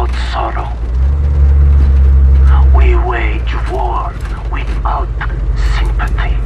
without sorrow. We wage war without sympathy.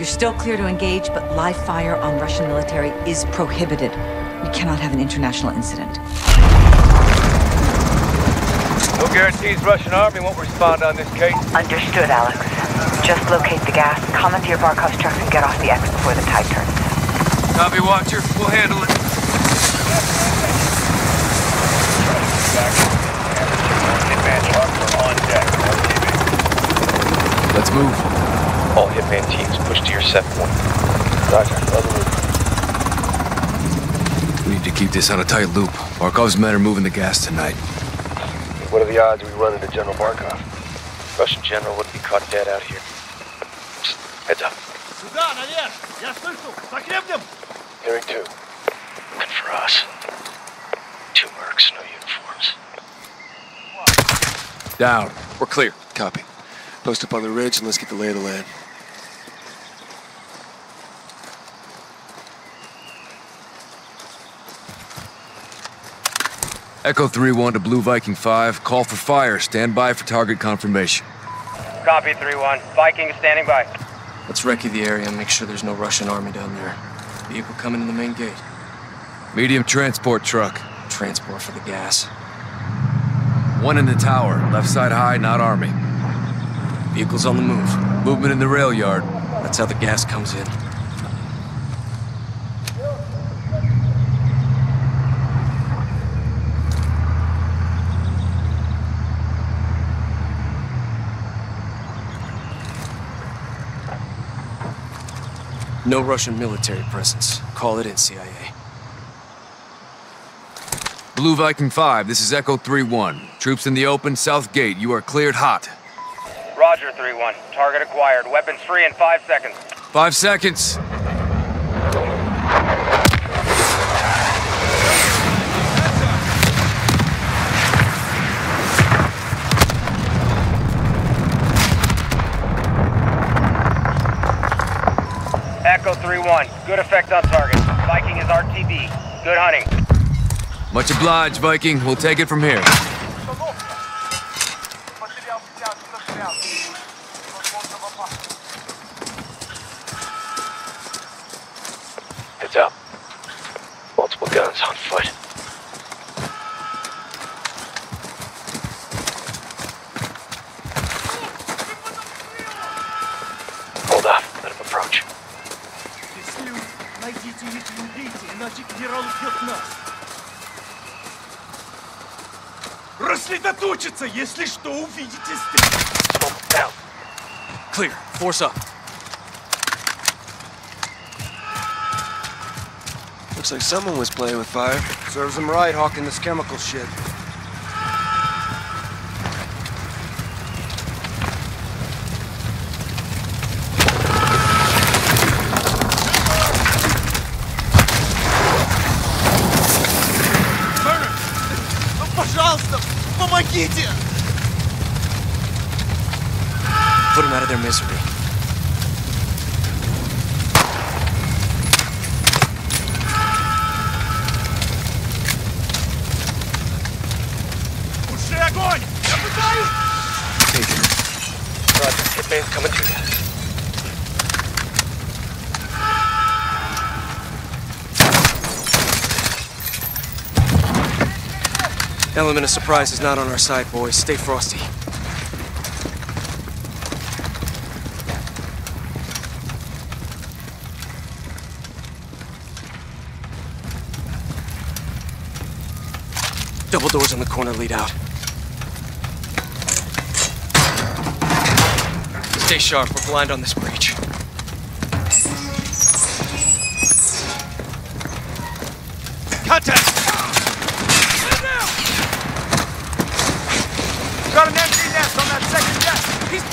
You're still clear to engage, but live fire on Russian military is prohibited. We cannot have an international incident. No guarantees Russian army won't respond on this case. Understood, Alex. Just locate the gas, commandeer Barkov's truck, and get off the X before the tide turns. Copy, Watcher. We'll handle it. Let's move. All Hitman teams push to your set point. Roger. We need to keep this on a tight loop. Barkov's men are moving the gas tonight. What are the odds we run into General Barkov? Russian general wouldn't be caught dead out here. Psst, heads up. Сюда, наверх! Я слышу! Закрепнем! Hearing two. Good for us. Two mercs, no uniforms. Down. We're clear. Copy. Post up on the ridge and let's get the lay of the land. Echo 3-1 to Blue Viking 5. Call for fire. Stand by for target confirmation. Copy 3-1. Viking is standing by. Let's recce the area and make sure there's no Russian army down there. Vehicle coming in the main gate. Medium transport truck. Transport for the gas. One in the tower. Left side high, not army. Vehicles on the move. Movement in the rail yard. That's how the gas comes in. No Russian military presence. Call it in, CIA. Blue Viking 5, this is Echo 3-1. Troops in the open, south gate. You are cleared hot. Roger 3-1. Target acquired. Weapons free in five seconds. Five seconds. 3-1. Good effect on target. Viking is RTB. Good hunting. Much obliged, Viking. We'll take it from here. Рассредоточиться, если что, увидите стрель. Smoke down. Clear. Force up. Looks like someone was playing with fire. Serves him right, hawking this chemical shit. помогите! Put them out of their misery. Element of surprise is not on our side, boys. Stay frosty. Double doors on the corner lead out. Stay sharp. We're blind on this breach.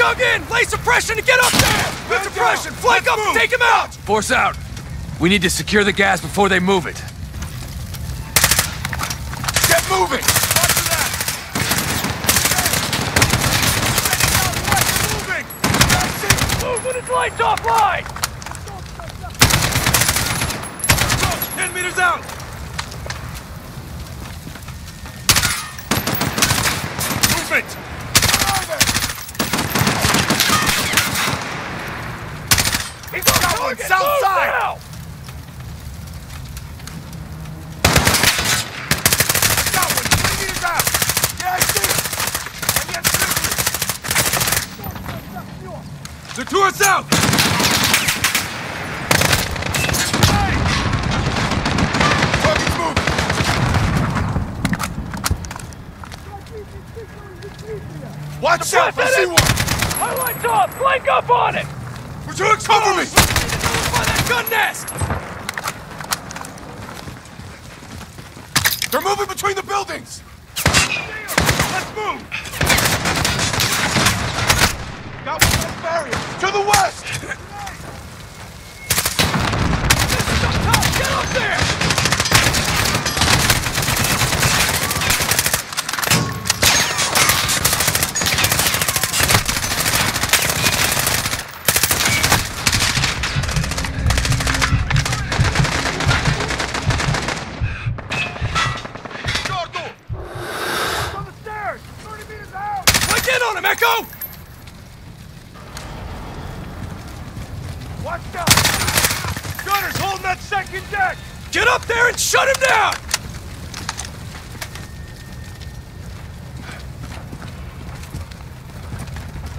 Dug in! Lay suppression to get up there! Good suppression! Flank up and take him out! Force out. We need to secure the gas before they move it. Get moving! Move when light's offline! Ten meters out! Movement! He's on Got one, target! south Move side! now! Got one! Twenty meters out! Yeah, I see it! And yet quickly! They're to our south! Moving! Watch out! I see one! My light's off! Flank up on it! We're trying to cover me! Oh, By that gun nest! They're moving between the buildings! Let's move! Got one on barrier! To the west! Get up there! Gordo! On the stairs! 30 meters out! Flank in on him, Echo! Watch out! Gunners holding that second deck! Get up there and shut him down!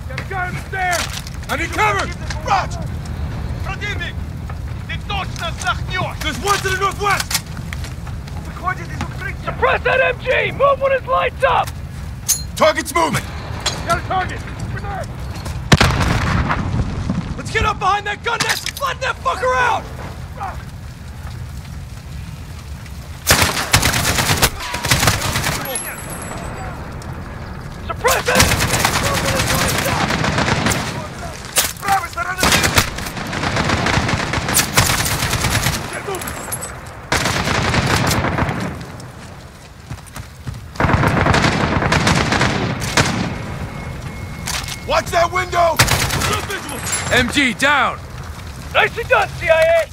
Got a guy on the stairs! I need cover! Raj! Противник! Ты точно сдохнешь! There's one to the northwest! Выходит из укрытия! Suppress that MG! Move when his light's up! Target's moving! Got a target! Let's get up behind that gun nest and flatten that fucker out! Down! Nicely done, CIA!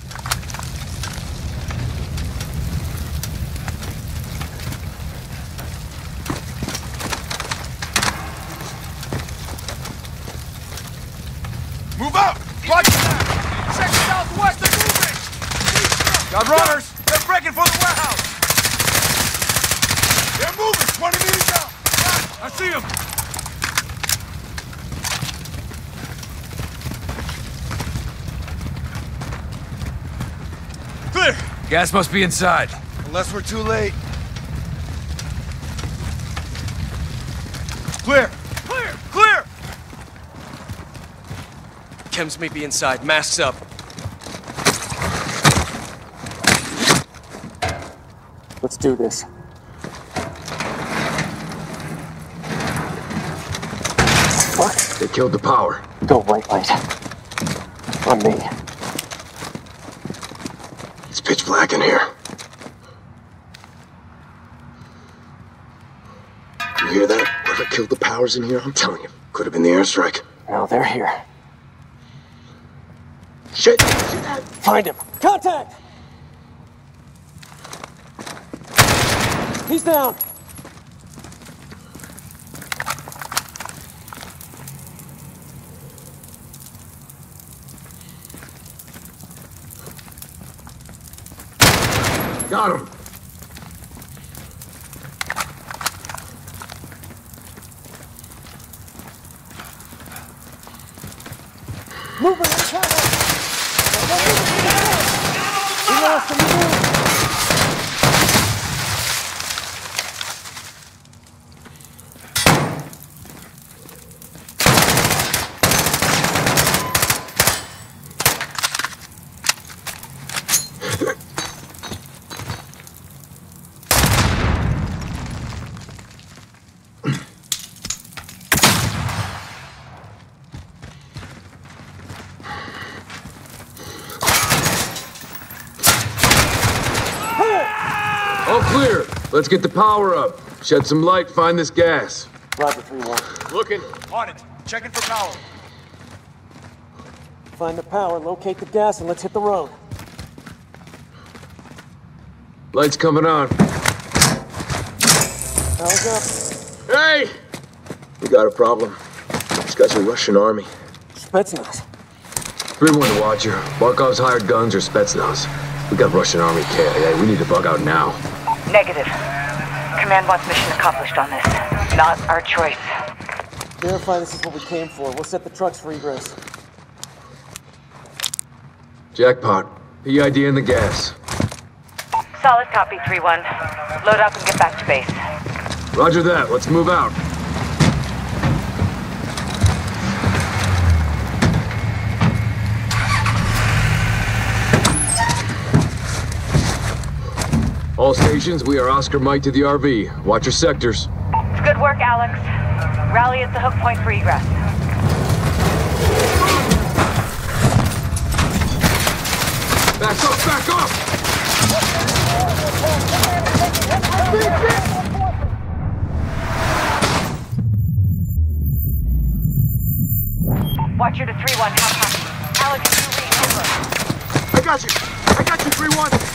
Move out! Watch that! Check southwest, they're moving! Got runners! They're breaking for the warehouse! They're moving! 20 meters out! I see them! Clear! Gas must be inside. Unless we're too late. Clear! Clear! Clear! Chems may be inside. Masks up. Let's do this. Fuck. They killed the power. Go white light. On me. Pitch black in here. You hear that? Whoever killed the powers in here, I'm telling you, could have been the airstrike. Now they're here. Shit! See that? Find him. Contact! He's down. Got him. All clear. Let's get the power up. Shed some light, find this gas. Roger, 3-1. Looking. On it. Checking for power. Find the power, locate the gas, and let's hit the road. Lights coming on. Power's up. Hey! We got a problem. These guys are Russian army. Spetsnaz. 3-1 to Watcher. Barkov's hired guns or Spetsnaz. We got Russian Army KIA. We need to bug out now. Negative. Command wants mission accomplished on this. Not our choice. Verify this is what we came for. We'll set the trucks for egress. Jackpot. PID in the gas. Solid copy, 3-1. Load up and get back to base. Roger that. Let's move out. All stations, we are Oscar Mike to the RV. Watch your sectors. It's good work, Alex. Rally at the hook point for egress. Back off, back off! Watcher to 3-1, how copy? Alex, you read, over. I got you! I got you, 3-1!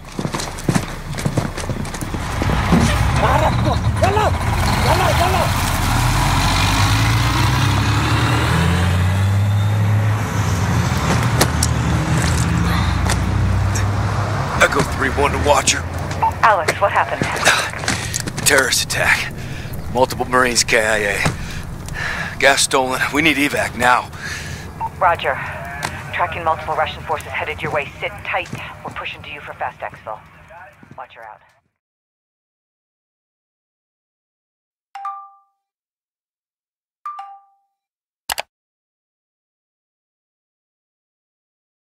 3-1 to Watcher. Alex, what happened? Terrorist attack. Multiple Marines KIA. Gas stolen. We need evac now. Roger. Tracking multiple Russian forces headed your way. Sit tight. We're pushing to you for fast exfil. Watch Watcher out.